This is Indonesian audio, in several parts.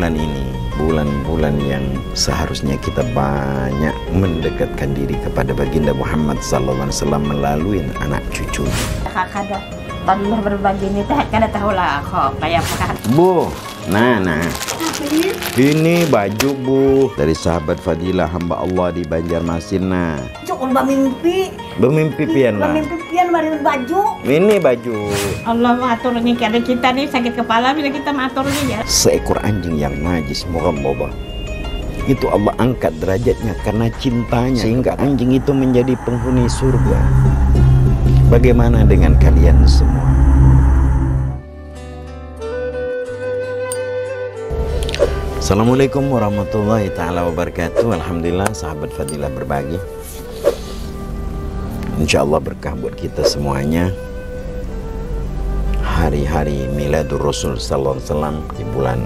bulan ini bulan-bulan yang seharusnya kita banyak mendekatkan diri kepada baginda Muhammad sallallahu alaihi wasallam melalui anak cucu. Kada Allah berbagi ini teh kada tahu lah kok kayak apa Bu, nah nah. Ini baju Bu dari sahabat Fadilah hamba Allah di Banjarmasin nah. Cukul mimpi, Bermimpi pian lah. mimpi pian mari baju. Ini baju Allah mengatur nih kada kita nih sakit kepala bila kita mengatur nih ya. seekor anjing yang najis mughalladah. Itu Allah angkat derajatnya karena cintanya sehingga anjing itu menjadi penghuni surga. Bagaimana dengan kalian semua? Assalamualaikum warahmatullahi taala wabarakatuh. Alhamdulillah sahabat Fadilah berbagi. Insya Allah berkah buat kita semuanya. Hari-hari Miladur Rasul Sallallahu Alaihi Wasallam di bulan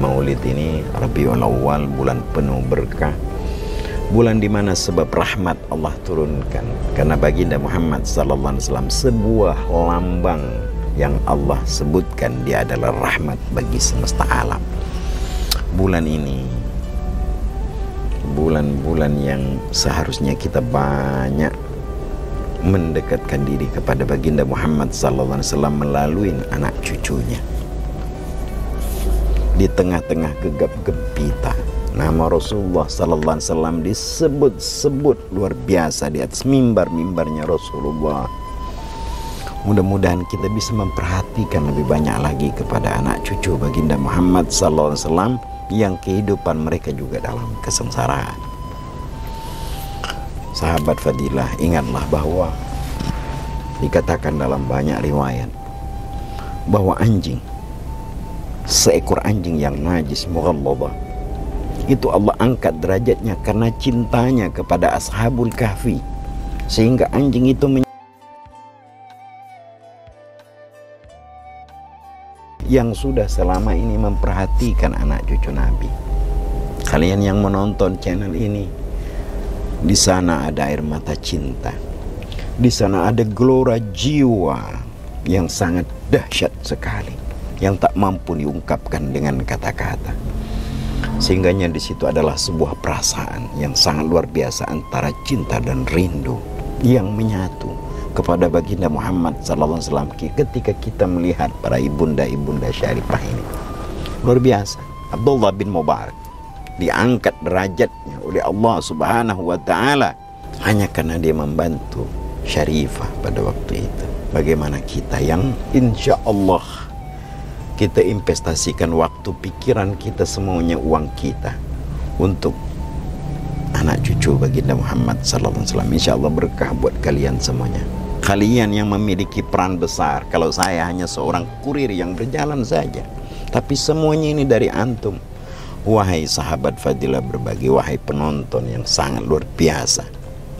Maulid ini Rabiul Awal bulan penuh berkah. Bulan di mana sebab rahmat Allah turunkan karena baginda Muhammad Sallallahu Alaihi Wasallam sebuah lambang yang Allah sebutkan dia adalah rahmat bagi semesta alam. Bulan ini bulan-bulan yang seharusnya kita banyak mendekatkan diri kepada baginda Muhammad sallallahu alaihi wasallam melalui anak cucunya. Di tengah-tengah gegap gempita, nama Rasulullah sallallahu alaihi wasallam disebut-sebut luar biasa di atas mimbar-mimbarnya Rasulullah. Mudah-mudahan kita bisa memperhatikan lebih banyak lagi kepada anak cucu baginda Muhammad sallallahu alaihi wasallam yang kehidupan mereka juga dalam kesengsaraan. Sahabat Fadilah, ingatlah bahwa dikatakan dalam banyak riwayat bahwa anjing seekor anjing yang najis mughalladah itu Allah angkat derajatnya karena cintanya kepada ashabul kahfi sehingga anjing itu yang sudah selama ini memperhatikan anak cucu Nabi. Kalian yang menonton channel ini, di sana ada air mata cinta. Di sana ada gelora jiwa yang sangat dahsyat sekali, yang tak mampu diungkapkan dengan kata-kata. Sehingganya di situ adalah sebuah perasaan yang sangat luar biasa antara cinta dan rindu yang menyatu kepada baginda Muhammad SAW ketika kita melihat para ibunda-ibunda syarifah ini. Luar biasa. Abdullah bin Mubarak diangkat derajatnya oleh Allah Subhanahu wa taala hanya karena dia membantu syarifah pada waktu itu. Bagaimana kita yang insya Allah kita investasikan waktu pikiran kita semuanya uang kita untuk anak cucu baginda Muhammad sallallahu alaihi wasallam. Insya Allah berkah buat kalian semuanya. Kalian yang memiliki peran besar. Kalau saya hanya seorang kurir yang berjalan saja. Tapi semuanya ini dari antum. Wahai sahabat Fadilah berbagi, wahai penonton yang sangat luar biasa.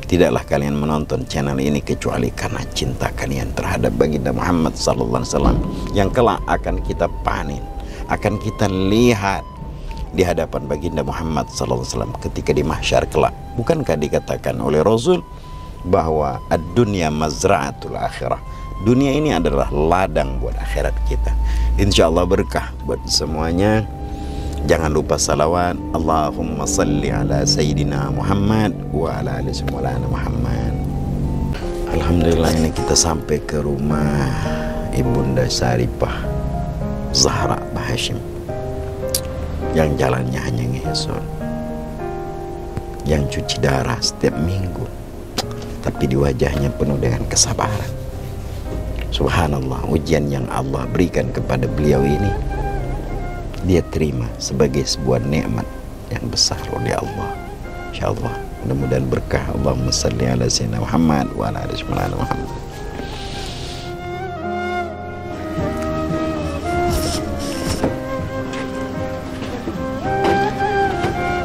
Tidaklah kalian menonton channel ini kecuali karena cinta kalian terhadap baginda Muhammad sallallahu alaihi wasallam yang kelak akan kita panen, akan kita lihat di hadapan baginda Muhammad sallallahu alaihi wasallam ketika di mahsyar kelak. Bukankah dikatakan oleh Rasul bahwa ad-dunya mazra'atul akhirah. Dunia ini adalah ladang buat akhirat kita. Insya Allah berkah buat semuanya. Jangan lupa salawat. Allahumma salli ala Sayyidina Muhammad wa ala ali Muhammad. Alhamdulillah ini kita sampai ke rumah Ibunda Saripah Zahra Bahashim yang jalannya hanya ngesot yang cuci darah setiap minggu tapi di wajahnya penuh dengan kesabaran. Subhanallah ujian yang Allah berikan kepada beliau ini dia terima sebagai sebuah nikmat yang besar oleh Allah. Insyaallah mudah-mudahan berkah. Allahumma salli ala sayyidina Muhammad wa ala ali Muhammad.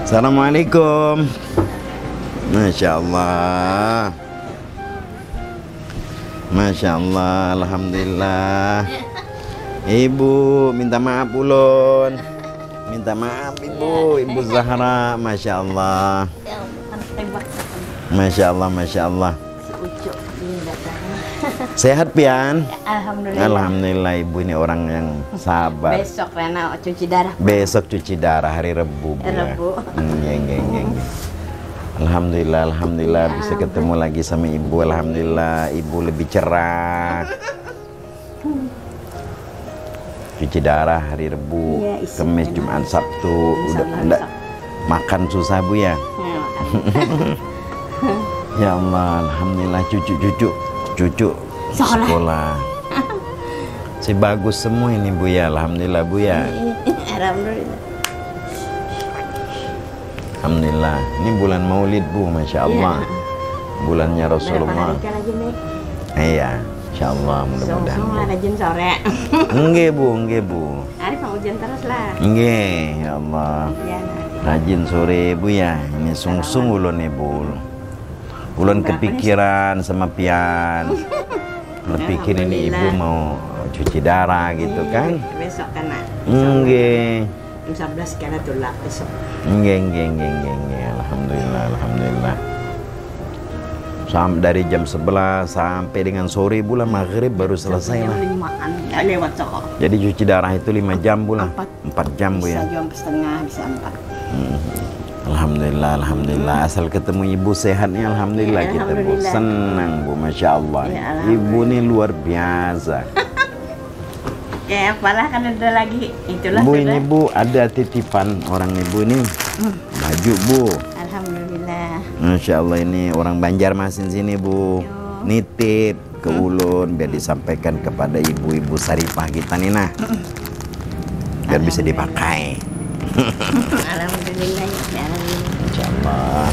Assalamualaikum. Masya Allah Masya Allah Alhamdulillah Ibu minta maaf ulun Minta maaf ibu Ibu Zahra Masya Allah Masya Allah Masya Allah. Sehat Pian? Alhamdulillah. Alhamdulillah ibu ini orang yang sabar. Besok Rena cuci darah. Besok cuci darah hari Rebu. Bu, ya. Rebu. Hmm, geng, geng, geng. Alhamdulillah, alhamdulillah Ya bisa ketemu lagi sama ibu. Alhamdulillah ibu lebih cerah. Cuci darah hari Rebu, Iya, Kemis, benar. Jumat, Sabtu. Udah, udah makan susah bu ya. Ya, Ya Allah, alhamdulillah cucu-cucu, cucu Sekolah. sekolah. Si bagus semua ini bu ya, alhamdulillah bu ya. Alhamdulillah. Alhamdulillah. Ini bulan Maulid bu, masya Allah. Bulannya Berapa Rasulullah. hari? Iya, insya Allah mudah-mudahan. Bu. lah rajin sore. Enggak bu, enggak bu. Arif mau hujan terus lah. Enggak, ya Allah. Ya nanti. Rajin sore bu ya. Ini sung-sung ulun nih bu. Ulun kepikiran sama Pian. Ulun pikir ini ibu mau cuci darah gitu kan. Besok kan nak. Enggak. Jam 11 kena tulak besok. Enggak, enggak, enggak. Alhamdulillah, alhamdulillah. Sampai dari jam 11 sampai dengan sore bulan maghrib baru selesai lah. Ya, lewat. Jadi cuci darah itu 5 jam bulan. Empat. 4 jam bu Bisa ya. jam setengah, bisa empat. Alhamdulillah, alhamdulillah. Asal ketemu ibu sehat nih, alhamdulillah Ya, kita bu. alhamdulillah. Senang bu, masya Allah. Ya, ibu ini luar biasa. Ya apalah kan ada lagi. Itulah bu ini bu ada titipan orang ibu ini. Baju bu. Alhamdulillah. Masya Allah ini orang Banjarmasin sini bu. Yo. Nitip ke ulun biar disampaikan kepada ibu-ibu saripah kita nih nah. Biar bisa dipakai. Alhamdulillah. Ya, Alhamdulillah. Insya Allah.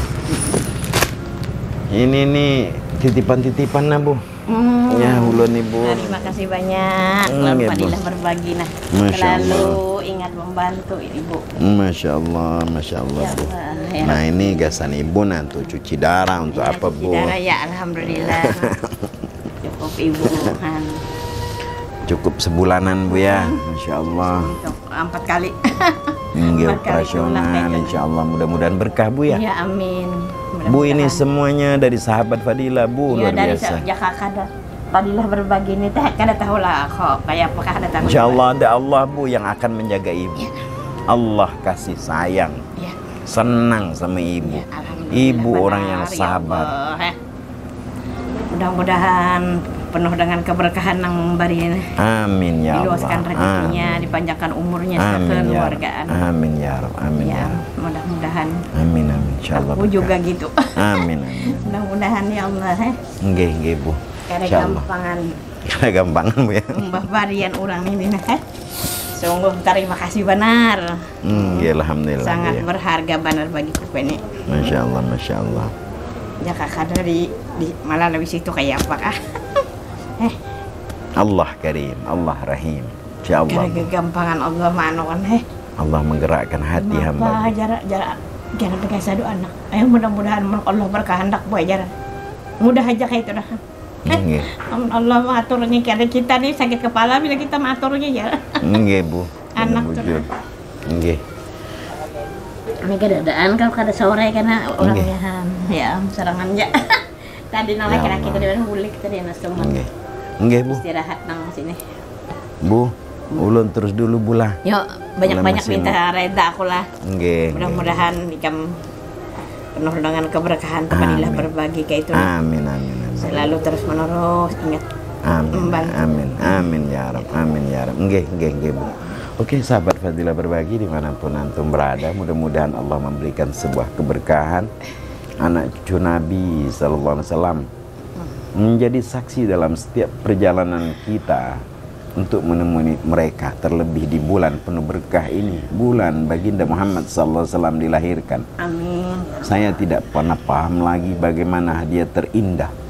Ini nih titipan-titipan nah bu. Hmm. Ya ulun ibu. Terima kasih banyak. Hmm, Alhamdulillah Bu. berbagi nah. Masya Selalu Allah. ingat membantu ibu. Masya Allah, Masya Allah Ya bu. Ya. Nah ini gasan ibu nah untuk cuci darah untuk Ya, apa cuci bu? darah, ya Alhamdulillah. Cukup ibu Han. Cukup sebulanan bu ya, Masya Allah. empat kali. Hingga operasional, Insya Allah mudah-mudahan berkah bu ya. Ya amin. Bu ini Mudah-mudahan. semuanya dari sahabat Fadila bu Ya luar dari biasa. sejak ada Fadilah berbagi ini teh kada tahu lah kok kayak apakah ada tahu. Insya Allah ada Allah bu yang akan menjaga ibu. Ya. Allah kasih sayang, Ya. senang sama ibu. Ya, Ibu orang yang ya sabar. Allah, eh. Mudah-mudahan penuh dengan keberkahan nang bari. Amin ya Allah. Diluaskan rezekinya, dipanjangkan umurnya Amin ya Rab. kekeluargaan. Amin ya Rab. Amin ya Ya, mudah-mudahan Amin amin insyaallah. aku juga gitu. Amin amin. mudah-mudahan ya Allah eh. Nggih nggih Bu. Insyaallah. gampangan Kada gampangan Bu ya. mbah varian orang ini nah. eh. Sungguh terima kasih benar. Hmm, nggih alhamdulillah. Sangat ya. berharga benar bagi aku ini. Masya Allah, Masya Allah. Ya kakak dari di malah lebih situ kayak apa kah? Eh, Allah Karim, Allah Rahim. Insya Allah. karena kegampangan Allah manuan eh. Allah menggerakkan hati hamba. Apa jarak jarak jangan pakai sadu anak. Ayo mudah-mudahan Allah berkehendak buat jarak. Mudah aja kayak itu dah. Nggih. Allah mengaturnya karena kita nih sakit kepala bila kita mengaturnya ya. Nggih, Bu. Anak Bujur. Nggih. Ini keadaan kalau kada sore karena Nggih. orangnya ya serangan ya. Tadi Ya laki-laki Allah. tadi mana bulik tadi. Nggih. Nggih, Bu. Istirahat nang sini. Bu, ulun terus dulu Bu lah. Yuk banyak-banyak minta reda aku lah. Nggih. Mudah-mudahan ikam penuh dengan keberkahan Amin. berbagi kayak itu. Amin, amin, amin. Selalu terus menerus ingat Amin, membantu. amin, amin ya Rab, amin ya Rab. Nggih, nggih, nggih, Bu. Oke, sahabat Fadilah berbagi di mana pun antum berada, mudah-mudahan Allah memberikan sebuah keberkahan anak cucu Nabi Sallallahu Alaihi Wasallam menjadi saksi dalam setiap perjalanan kita untuk menemui mereka terlebih di bulan penuh berkah ini bulan baginda Muhammad Sallallahu Alaihi Wasallam dilahirkan amin. saya tidak pernah paham lagi bagaimana hadiah terindah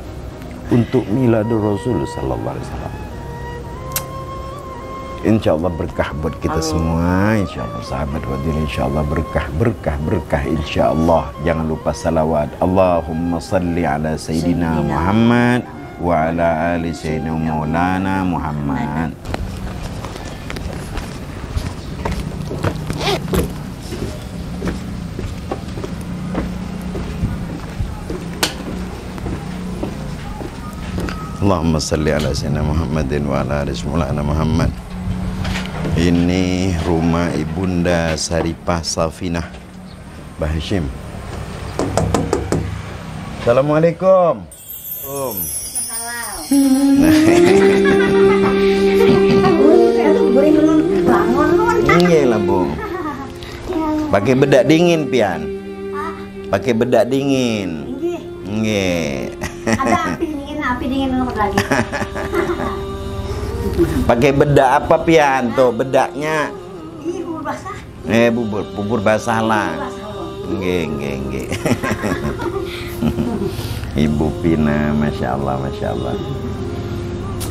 untuk miladul Rasul Sallallahu Alaihi Wasallam. Insya Allah berkah buat kita Amin. semua. Insya Allah sahabat wadil. Insya Allah berkah, berkah, berkah. Insya Allah. Jangan lupa salawat. Allahumma salli ala Sayyidina Muhammad wa ala ali Sayyidina Maulana Muhammad. Allahumma salli ala sayyidina Muhammadin wa ala ali sayyidina Muhammad. Ini rumah Ibunda Saripah Safinah Mbah Hashim. Assalamualaikum. Om. Lah, Bu. Pakai bedak dingin, Pian. Pakai bedak dingin. Nggih. ada api dingin, api dingin lagi? Pakai bedak apa, Pian? Tuh, bedaknya. Ih, bubur basah. Eh, bubur, bubur basah lah. Nggih, nggih, nggih. Ibu Pina, Masya Allah, Masya Allah.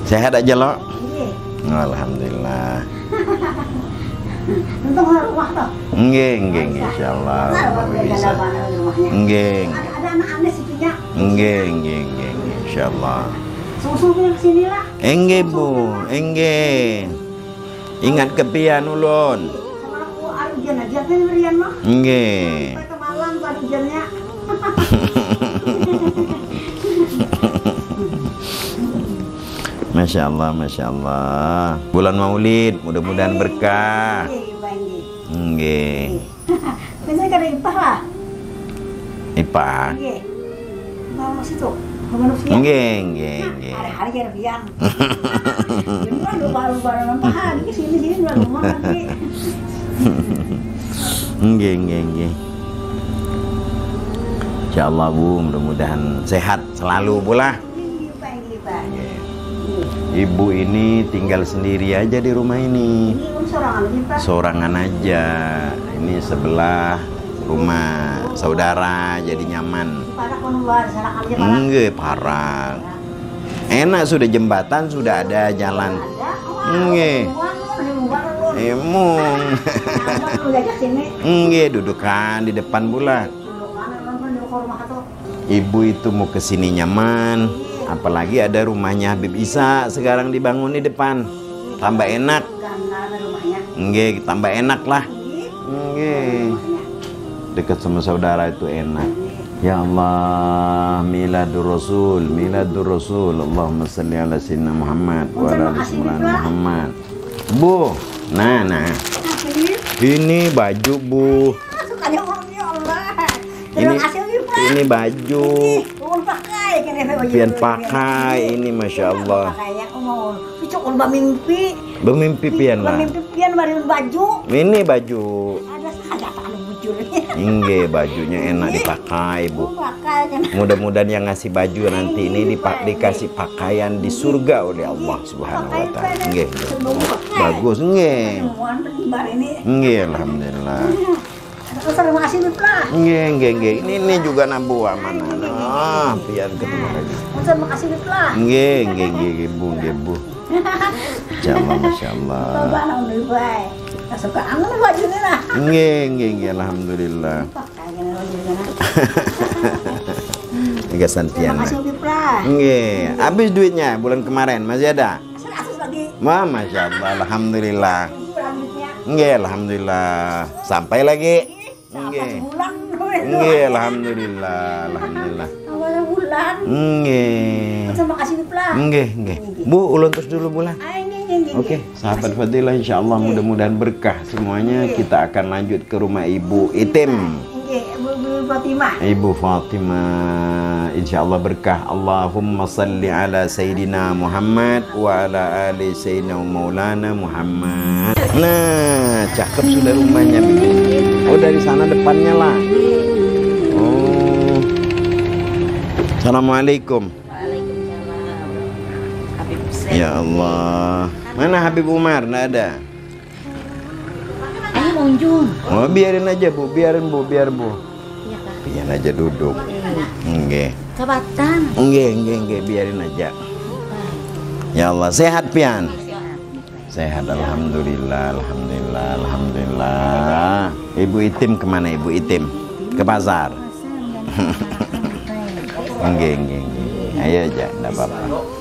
Sehat aja lo? Ini, Alhamdulillah. untung rumah tuh. Nggih, nggih, nggih, Insya Allah. Allah bisa. Nggih, Ada anak-anak situnya. nggih, nggih, nggih, nggih, Sini lah. Enggih, Bu, enggih. Ingat kepian ulun. Kan ujiannya. Masya Allah, Masya Allah. Bulan Maulid, mudah-mudahan berkah. Pak, ini. Biasanya kan ipah lah. Ipa. Iya. Mau situ. Nggih, nggih, nggih. Hari-hari lupa-lupa rumah. Nggih, nggih, nggih. Insya Allah Bu, mudah-mudahan sehat selalu pula. Ibu ini tinggal sendiri aja di rumah ini. Sorangan aja. Ini sebelah rumah saudara jadi nyaman. Enggak parah. Enak sudah jembatan sudah ada jalan. Nggih. Emong. Enggak dudukan di depan tuh. Ibu itu mau ke sini nyaman. Apalagi ada rumahnya Habib Isa sekarang dibangun di depan. Tambah enak. Enggak, tambah enak lah. Enggak. Dekat sama saudara itu enak. Ya Allah, miladur Rasul, miladur Rasul. Allahumma salli ala sayyidina Muhammad wa ala ali Muhammad. Bu, nah nah. Ini? Baju, Bu. Ya Allah. Ini ini baju. Ulun pakai kan ya baju. Pian pakai ini Masya Allah. Cucuk ulun mimpi. Bermimpi pian lah. Mimpi pian baju. Ini baju. Inge bajunya enak dipakai, Bu. Mudah-mudahan yang ngasih baju nanti ini dipak dikasih pakaian di surga oleh Allah Subhanahu wa taala. Nggih. Bagus ini. Nggih, alhamdulillah. Nggih, nggih, nggih. Ini ini juga nabu amanah. Ah, pian ketemu lagi. Terima kasih Pak. Nggih, nggih, nggih, Bu, nggih, Bu. Insyaallah, masyaallah. Coba nang Anu baju ini lah. Nggih, nggih, nggih, alhamdulillah. Kan. Nggih, santian. Nggih, habis duitnya bulan kemarin masih ada? Wah, masya Allah, alhamdulillah. Nggih, alhamdulillah. Sampai lagi. Nggih. Bulan. Nggih, alhamdulillah, alhamdulillah. Awal bulan. Nggih. Terima kasih. Nggih, nggih. Bu, ulun terus dulu bulan. Oke, sahabat Fadilah insya Allah mudah-mudahan berkah semuanya. Kita akan lanjut ke rumah Ibu Itim. Ini, Bu Bu Fatimah. Ibu Fatimah insya Allah berkah. Allahumma salli ala Sayyidina Muhammad wa ala ali Sayyidina Maulana Muhammad. Nah cakep sudah rumahnya Oh dari sana depannya lah. Oh. Assalamualaikum. Ya Allah Mana Habib Umar? Nggak ada. Ayo munjung. Oh biarin aja bu, biarin bu, biar bu. Iya kak. Biar aja duduk. Nggih. Kabatan. Nggih, nggih, nggih, biarin aja. Ya Allah, sehat pian? Sehat, Alhamdulillah, Alhamdulillah, Alhamdulillah. Ibu Itim ke mana Ibu Itim? Ke pasar? Nggih, nggih, nggih. Ayo aja, enggak apa-apa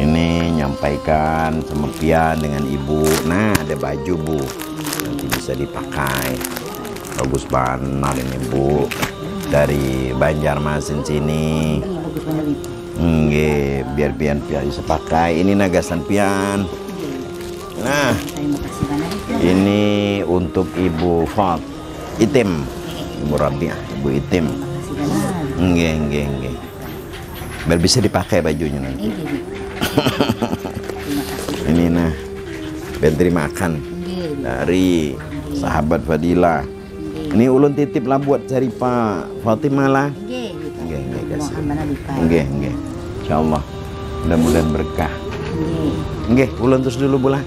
Ini nyampaikan sama Pian dengan Ibu Nah, ada baju Bu Nanti bisa dipakai Bagus banget ini Bu Dari Banjarmasin sini Nggih, biar pian pian bisa pakai. Ini nagasan pian. Nah, ini untuk Ibu Fat Itim. Ibu Rabiah, Ibu Itim. Nggih, nggih, nggih. Biar bisa dipakai bajunya nanti. Ini nah, terima makan dari sahabat Fadila. Ini ulun titip lah buat cari Pak Fatimah lah. Nggih. Nggih, nggih, kasih. Nggih, nggih. Insyaallah. Mudah-mudahan berkah. Nggih. Nggih, ulun terus dulu bulan.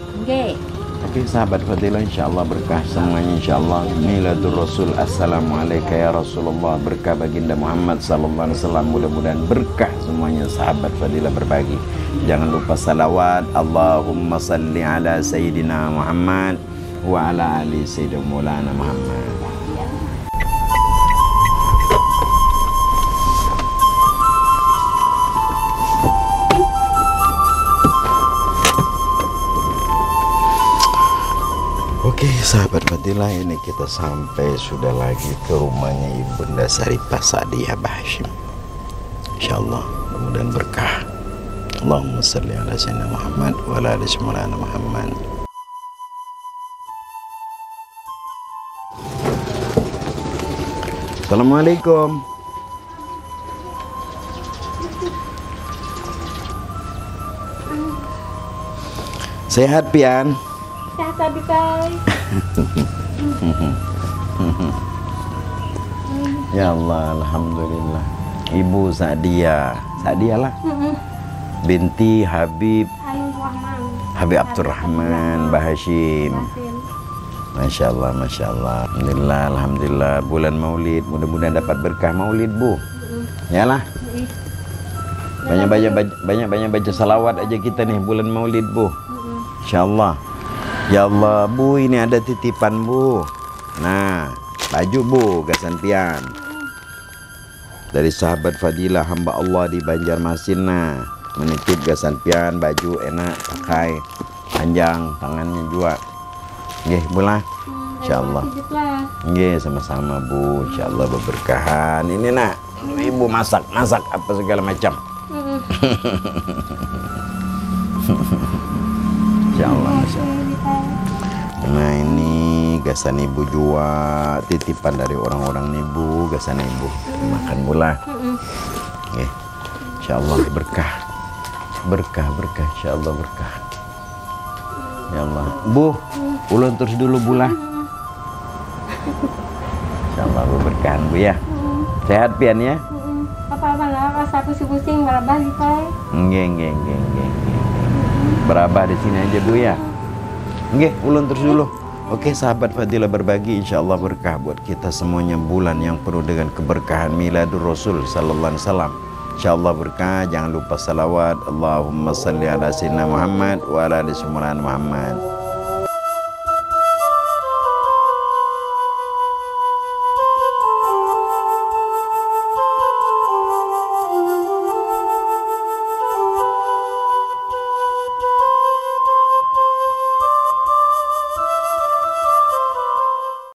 Oke sahabat Fadilah insyaAllah berkah semuanya insyaAllah. Miladul Rasul Assalamualaikum ya Rasulullah. Berkah baginda Muhammad Sallallahu Alaihi Wasallam. Mudah-mudahan berkah semuanya sahabat Fadilah berbagi. Jangan lupa salawat. Allahumma salli ala Sayyidina Muhammad Wa ala ali Sayyidina Muhammad sahabat Fadilah ini kita sampai sudah lagi ke rumahnya Ibunda Saripah Sadiah Hashim InsyaAllah mudah-mudahan berkah Allahumma salli ala sayyidina Muhammad wa ala ali sayyidina Muhammad Assalamualaikum Sehat Pian? Sehat tadi kai. Ya Allah, Alhamdulillah. Ibu Sadia, Sadia lah. Binti Habib. Habib Abdurrahman, Bahashim. Masya Allah, Masya Allah. Alhamdulillah, Alhamdulillah. Bulan Maulid, mudah-mudahan dapat berkah Maulid, Bu. Yalah. Banyak banyak banyak banyak baca salawat aja kita nih bulan Maulid, Bu. Insya Allah. Ya Allah, Bu, ini ada titipan, Bu. Nah, baju, Bu, gasan pian. Dari sahabat Fadilah hamba Allah di Banjarmasin nah menitip gasan pian baju enak pakai panjang tangannya juga Nggih, bola. Insyaallah. Nggih, sama-sama Bu. Insyaallah berberkahan. Ini nak, Ibu masak, masak apa segala macam. gasan ibu jua titipan dari orang-orang nih bu gasan ibu makan bola. Nggih. Insyaallah berkah. Berkah berkah insyaallah berkah. Ya Allah. Bu, ulun terus dulu bula. Insyaallah bu berkahan bu ya. Sehat pian ya? Apa apa lah, rasa pusing-pusing malah balik kai. Nggih nggih nggih nggih. nggih. Berabah di sini aja bu ya. Nggih, ulun terus dulu. Oke sahabat Fadilah berbagi insya Allah berkah buat kita semuanya bulan yang penuh dengan keberkahan miladul Rasul Sallallahu Alaihi Wasallam. Insya Allah berkah, jangan lupa salawat. Allahumma salli ala sayyidina Muhammad wa ala ali Muhammad.